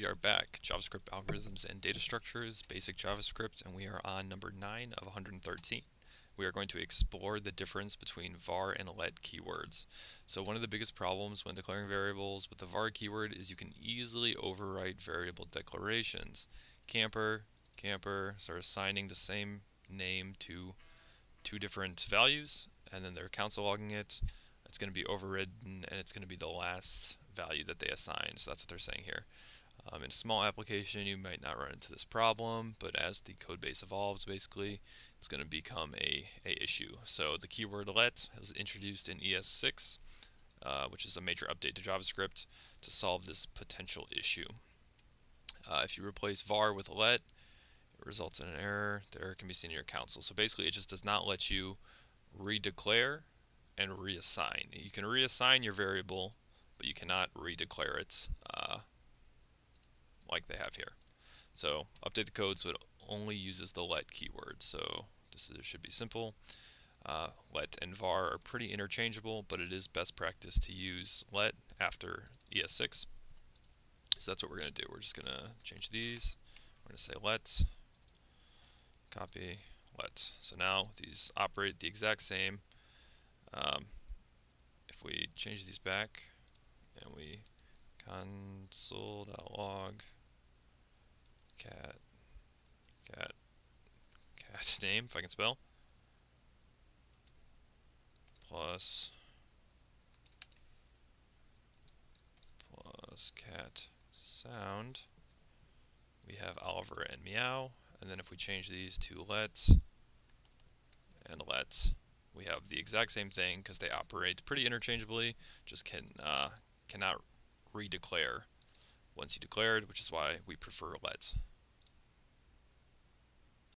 we are back. JavaScript algorithms and data structures, basic JavaScript, and we are on number 9 of 113. We are going to explore the difference between var and let keywords. So one of the biggest problems when declaring variables with the var keyword is you can easily overwrite variable declarations. Camper, camper, so assigning the same name to two different values, and then they're console logging it. It's going to be overridden, and it's going to be the last value that they assign. So that's what they're saying here. Um, in a small application, you might not run into this problem, but as the code base evolves, basically, it's going to become a, a issue. So the keyword let was introduced in ES6, uh, which is a major update to JavaScript to solve this potential issue. Uh, if you replace var with let, it results in an error. The error can be seen in your console. So basically, it just does not let you redeclare and reassign. You can reassign your variable but you cannot redeclare it uh, like they have here. So update the code so it only uses the let keyword. So this is, should be simple. Uh, let and var are pretty interchangeable, but it is best practice to use let after ES6. So that's what we're going to do. We're just going to change these. We're going to say let, copy, let. So now these operate the exact same. Um, if we change these back, and we console.log cat. Cat. Cat's name if I can spell. Plus. Plus cat sound. We have Oliver and meow. And then if we change these to let and let we have the exact same thing because they operate pretty interchangeably. Just can uh, cannot redeclare once you declared, which is why we prefer let.